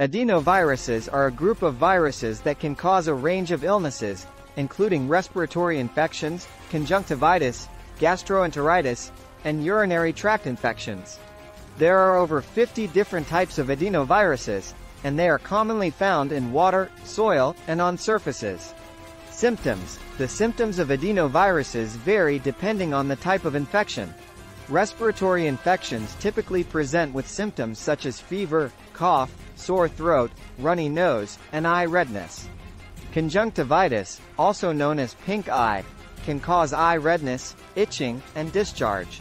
Adenoviruses are a group of viruses that can cause a range of illnesses, including respiratory infections, conjunctivitis, gastroenteritis, and urinary tract infections. There are over 50 different types of adenoviruses, and they are commonly found in water, soil, and on surfaces. Symptoms The symptoms of adenoviruses vary depending on the type of infection. Respiratory infections typically present with symptoms such as fever, cough, sore throat, runny nose, and eye redness. Conjunctivitis, also known as pink eye, can cause eye redness, itching, and discharge.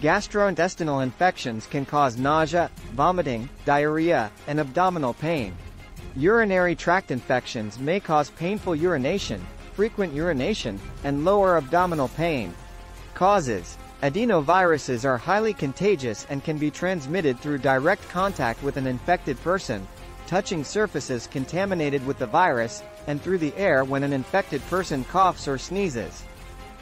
Gastrointestinal infections can cause nausea, vomiting, diarrhea, and abdominal pain. Urinary tract infections may cause painful urination, frequent urination, and lower abdominal pain. Causes Adenoviruses are highly contagious and can be transmitted through direct contact with an infected person, touching surfaces contaminated with the virus, and through the air when an infected person coughs or sneezes.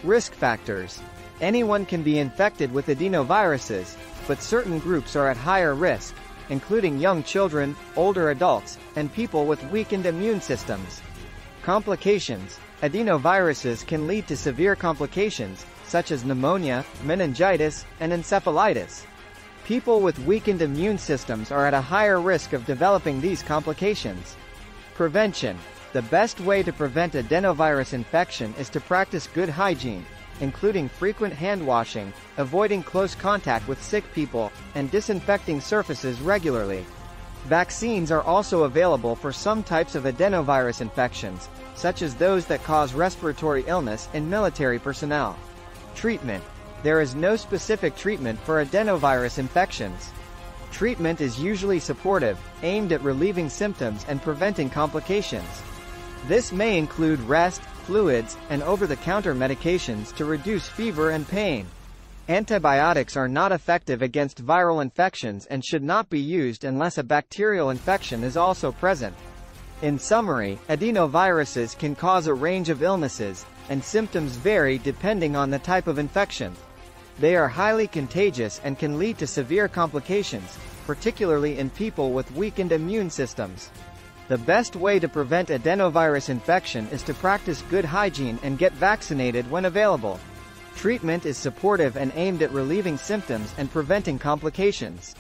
Risk factors. Anyone can be infected with adenoviruses, but certain groups are at higher risk, including young children, older adults, and people with weakened immune systems. Complications. Adenoviruses can lead to severe complications, such as pneumonia, meningitis, and encephalitis. People with weakened immune systems are at a higher risk of developing these complications. Prevention. The best way to prevent adenovirus infection is to practice good hygiene, including frequent hand washing, avoiding close contact with sick people, and disinfecting surfaces regularly. Vaccines are also available for some types of adenovirus infections, such as those that cause respiratory illness in military personnel. Treatment. There is no specific treatment for adenovirus infections. Treatment is usually supportive, aimed at relieving symptoms and preventing complications. This may include rest, fluids, and over-the-counter medications to reduce fever and pain. Antibiotics are not effective against viral infections and should not be used unless a bacterial infection is also present. In summary, adenoviruses can cause a range of illnesses, and symptoms vary depending on the type of infection. They are highly contagious and can lead to severe complications, particularly in people with weakened immune systems. The best way to prevent adenovirus infection is to practice good hygiene and get vaccinated when available. Treatment is supportive and aimed at relieving symptoms and preventing complications.